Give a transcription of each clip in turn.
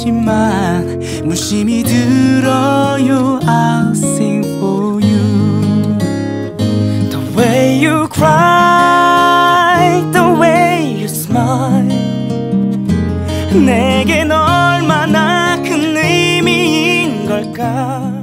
하지만 무심히 들어요 I'll sing for you The way you cry The way you smile 내겐 얼마나 큰 의미인 걸까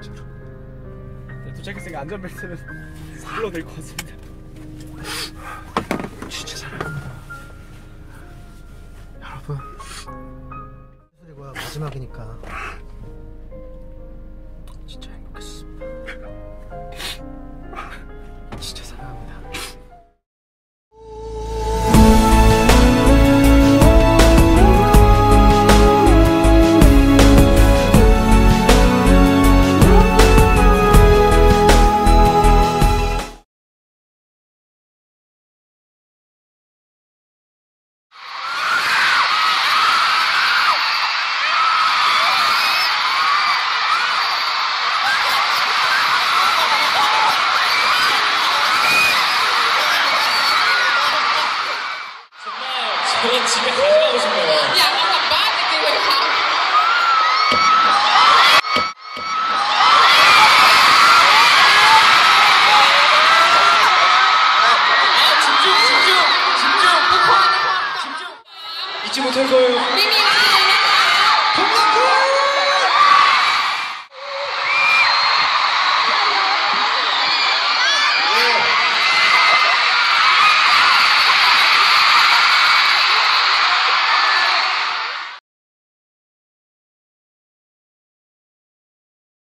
진짜로 네, 도착했으니까 안전벨트는 불러도 될것 같습니다. 진짜 사랑합니다 여러분. 그리고 마지막이니까 집에 가져가고 싶어요. 야, 뭔가 빠르게 되고 가. 잊지 못할 거예요.